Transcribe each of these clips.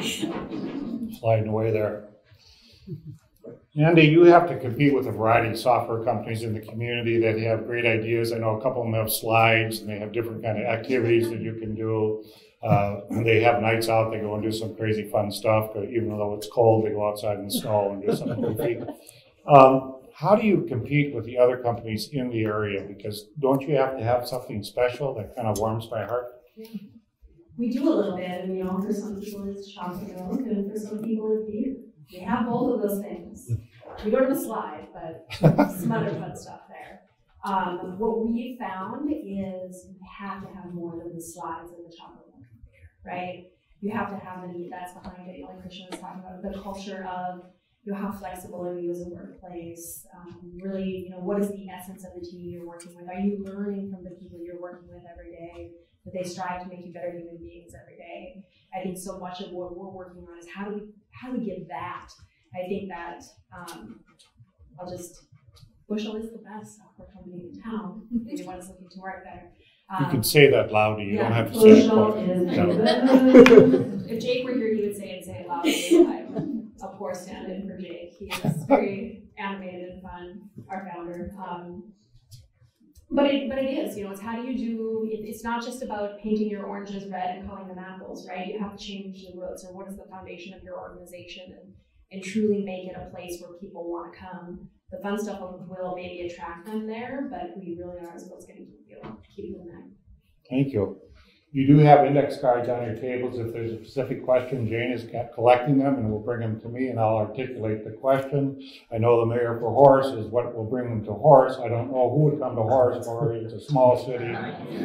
Sliding away there. Andy, you have to compete with a variety of software companies in the community that have great ideas. I know a couple of them have slides and they have different kind of activities that you can do. Uh, they have nights out, they go and do some crazy fun stuff, even though it's cold, they go outside in the snow and do something goofy. Um, how do you compete with the other companies in the area? Because don't you have to have something special that kind of warms my heart? We do a little bit, and you know, for some people it's chocolate milk, and for some people it's beer. We have both of those things. We don't have a slide, but some other fun stuff there. Um, what we found is you have to have more than the slides and the chocolate milk, right? You have to have the that's behind it, like Christian was talking about, the culture of you know, how flexible are you as a workplace? Um, really, you know, what is the essence of the team you're working with? Are you learning from the people you're working with every day? That they strive to make you better human beings every day. I think so much of what we're working on is how do we how do we give that? I think that um, I'll just Bushel is the best software company in town. Anyone is looking to work there. You Um, can say that loudly, you don't yeah, have to say it. Bushel quiet. is Yeah. the- If Jake were here, he would say it, say it loudly. I'm a poor stand-in for Jake. He is very animated and fun, our founder. Um, but it, but it is, you know, it's how do you do, it, it's not just about painting your oranges red and calling them apples, right? You have to change the roots and what is the foundation of your organization and, and truly make it a place where people want to come. The fun stuff will, maybe attract them there, but we really are as what's going to keep you, keep them there. Thank you. You do have index cards on your tables. If there's a specific question, Jane is collecting them and will bring them to me and I'll articulate the question. I know the mayor for Horace is what will bring them to Horace. I don't know who would come to Horace for it. It's a small city.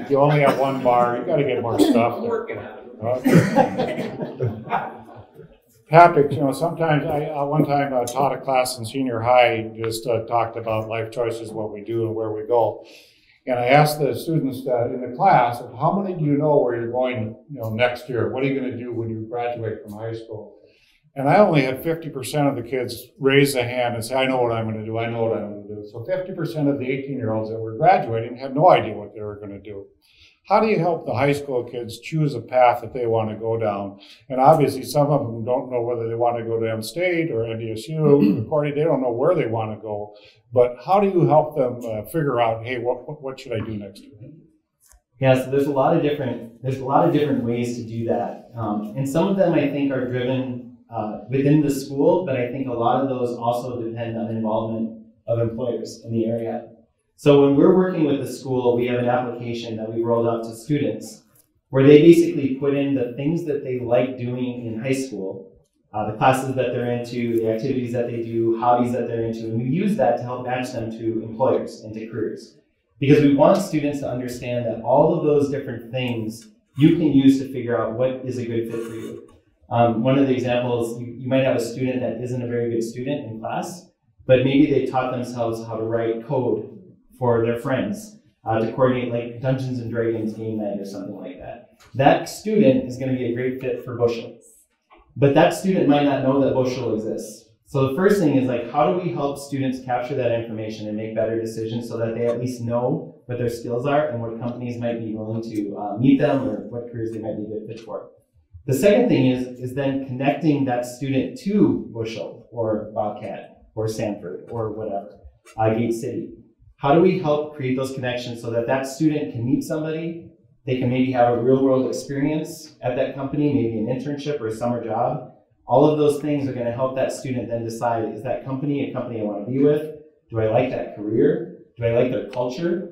You only have one bar. You gotta get more stuff. I'm working on it. Patrick, you know, sometimes I, uh, one time I taught a class in senior high, just uh, talked about life choices, what we do and where we go. And I asked the students uh, in the class, how many do you know where you're going, you know, next year? What are you gonna do when you graduate from high school? And I only had fifty percent of the kids raise their hand and say, I know what I'm gonna do, I know what I'm gonna do. So fifty percent of the eighteen-year-olds that were graduating had no idea what they were gonna do. How do you help the high school kids choose a path that they want to go down? And obviously, some of them don't know whether they want to go to M State or NDSU. According, they don't know where they want to go. But how do you help them uh, figure out, hey, what, what what should I do next year? Yeah, so there's a lot of different there's a lot of different ways to do that, um, and some of them I think are driven uh, within the school, but I think a lot of those also depend on involvement of employers in the area. So when we're working with the school, we have an application that we rolled out to students where they basically put in the things that they like doing in high school, uh, the classes that they're into, the activities that they do, hobbies that they're into, and we use that to help match them to employers and to careers. Because we want students to understand that all of those different things you can use to figure out what is a good fit for you. Um, one of the examples, you, you might have a student that isn't a very good student in class, but maybe they taught themselves how to write code for their friends, uh, to coordinate like Dungeons and Dragons game night or something like that. That student is going to be a great fit for Bushel. But that student might not know that Bushel exists. So the first thing is like, how do we help students capture that information and make better decisions so that they at least know what their skills are and what companies might be willing to uh, meet them or what careers they might be good fit for. The second thing is, is then connecting that student to Bushel or Bobcat or Sanford or whatever, uh, Gate City. How do we help create those connections so that that student can meet somebody, they can maybe have a real world experience at that company, maybe an internship or a summer job. All of those things are going to help that student then decide, is that company a company I want to be with? Do I like that career? Do I like their culture?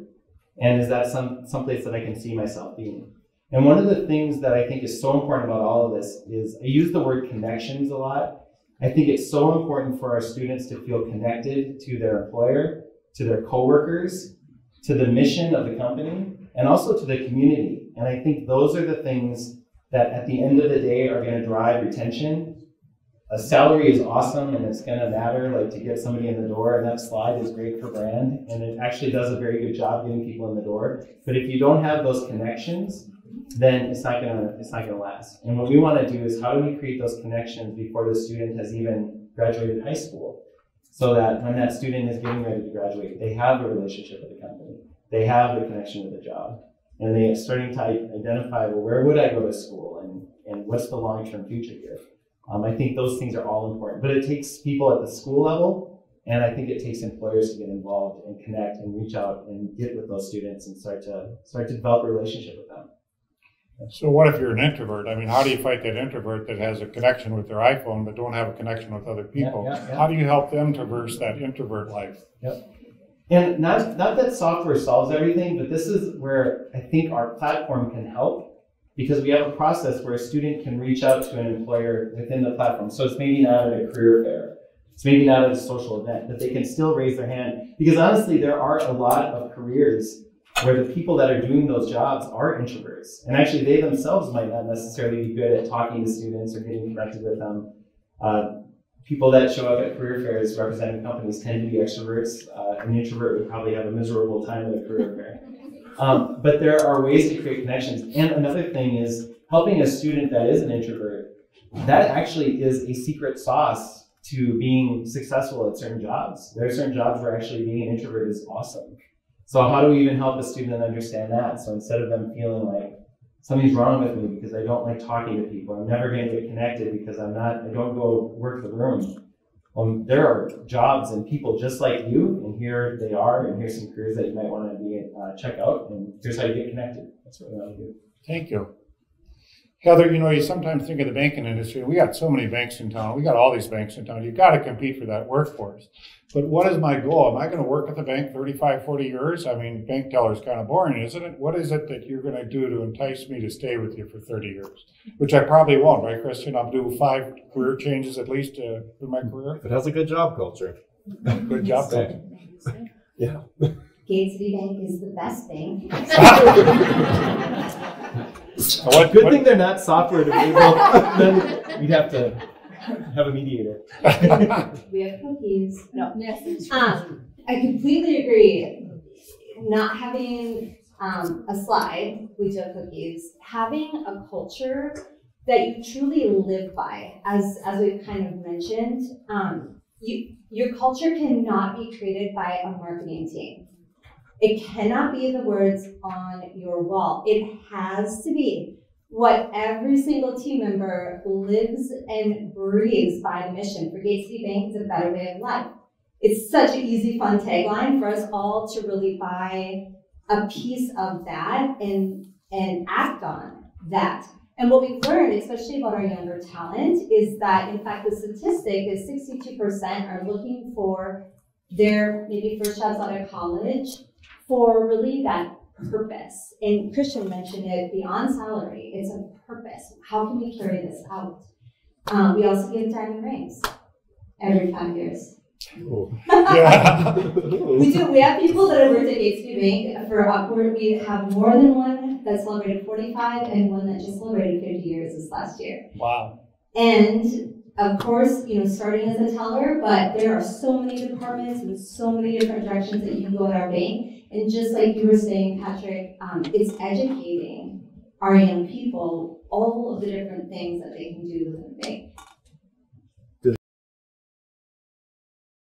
And is that some someplace that I can see myself being? And one of the things that I think is so important about all of this is I use the word connections a lot. I think it's so important for our students to feel connected to their employer, to their coworkers, to the mission of the company, and also to the community. And I think those are the things that at the end of the day are going to drive retention. A salary is awesome and it's going to matter, like to get somebody in the door. And that slide is great for brand, and it actually does a very good job getting people in the door. But if you don't have those connections, then it's not gonna it's not gonna last. And what we want to do is how do we create those connections before the student has even graduated high school, so that when that student is getting ready to graduate, they have a relationship with the company, they have the connection with the job, and they are starting to identify well where would I go to school and and what's the long-term future here. Um, I think those things are all important, but it takes people at the school level, and I think it takes employers to get involved and connect and reach out and get with those students and start to start to develop a relationship with them. So what if you're an introvert? I mean, how do you fight that introvert that has a connection with their iPhone but don't have a connection with other people? yeah, yeah. How do you help them traverse that introvert life? Yep. And not not that software solves everything, but this is where I think our platform can help because we have a process where a student can reach out to an employer within the platform. So it's maybe not at a career fair, it's maybe not at a social event, but they can still raise their hand. Because honestly, there are a lot of careers where the people that are doing those jobs are introverts. And actually, they themselves might not necessarily be good at talking to students or getting connected with them. Uh, people that show up at career fairs representing companies tend to be extroverts. Uh, an introvert would probably have a miserable time at a career fair. Um, but there are ways to create connections. And another thing is helping a student that is an introvert. That actually is a secret sauce to being successful at certain jobs. There are certain jobs where actually being an introvert is awesome. So how do we even help a student understand that? So instead of them feeling like something's wrong with me because I don't like talking to people, I'm never going to get connected because I'm not, I don't go work the room. Um, there are jobs and people just like you, and here they are, and here's some careers that you might want to be uh, check out, and here's how you get connected. That's what we want to do. Thank you. Heather, you know, you sometimes think of the banking industry. We got so many banks in town. We got all these banks in town. You've got to compete for that workforce. But what is my goal? Am I going to work at the bank 35, 40 years? I mean, bank teller's kind of boring, isn't it? What is it that you're going to do to entice me to stay with you for 30 years? Which I probably won't, right, Christian? I'll do five career changes at least uh, in my career. If it has a good job culture. Good job. Ted. Yeah. Gate City Bank is the best bank. What, Good what- thing they're not software to be able. then we'd have to have a mediator. We have cookies. No. Yes. Um, I completely agree. Not having um, a slide, we do have cookies. Having a culture that you truly live by, as as we've kind of mentioned, um, you your culture cannot be created by a marketing team. It cannot be the words on your wall. It has to be what every single team member lives and breathes by the mission. For Gate Bank is a better way of life. It's such an easy, fun tagline for us all to really buy a piece of that and and act on that. And what we've learned, especially about our younger talent, is that in fact the statistic is 62% are looking for their maybe first jobs out of college for really that purpose. And Christian mentioned it beyond salary, it's a purpose. How can we carry this out? Um, we also give diamond rings every five years. Yeah. We do. We have people that have worked at Gate City Bank for upward. We have more than one that celebrated 45 and one that just celebrated 50 years this last year. Wow. And of course, you know, starting as a teller, but there are so many departments and so many different directions that you can go in our bank. And just like you were saying, Patrick, um, it's educating our young people all of the different things that they can do within the bank.